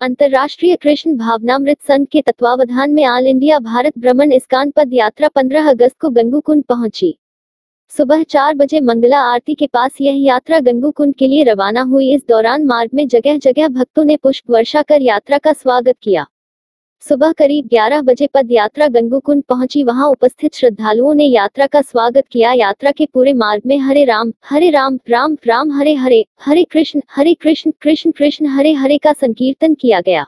अंतर्राष्ट्रीय कृष्ण भावनामृत संघ के तत्वावधान में ऑल इंडिया भारत भ्रमण इस्कान पद यात्रा 15 अगस्त को गंगूकुंड पहुँची। सुबह चार बजे मंगला आरती के पास यह यात्रा गंगूकुंड के लिए रवाना हुई। इस दौरान मार्ग में जगह जगह भक्तों ने पुष्प वर्षा कर यात्रा का स्वागत किया। सुबह करीब 11 बजे पद यात्रा गंगूकुंड पहुँची। वहाँ उपस्थित श्रद्धालुओं ने यात्रा का स्वागत किया। यात्रा के पूरे मार्ग में हरे राम हरे राम राम राम, हरे हरे हरे कृष्ण हरे कृष्ण कृष्ण कृष्ण, हरे हरे का संकीर्तन किया गया।